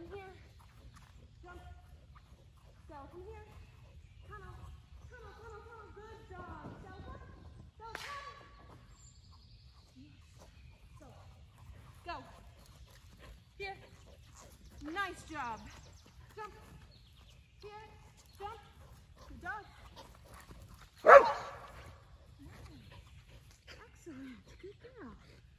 from here. Jump. Go from here. come on, come on, come on, come on. Good job. Delta. Delta. Yes. So, go. Here. Nice job. Jump. Here. Jump. Good dog. Excellent. Good girl. Good job.